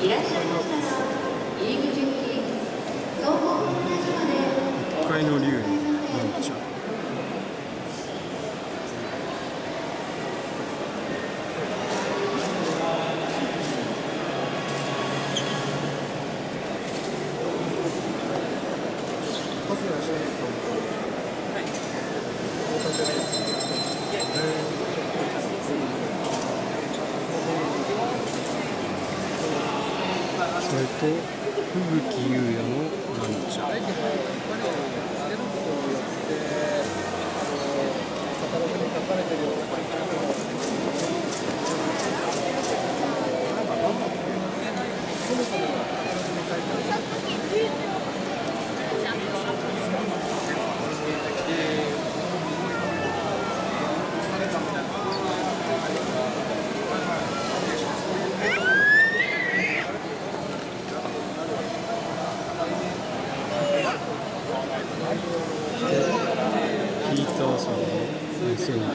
いらっしゃいましたら入り口付近総合コーナーまで北海の竜なんちゃそれと吹雪優也の聞いたその2019そうな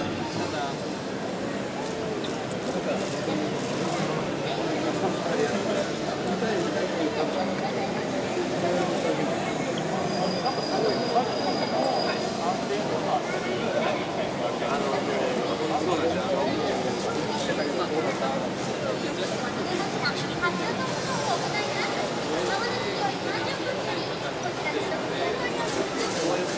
んすよ。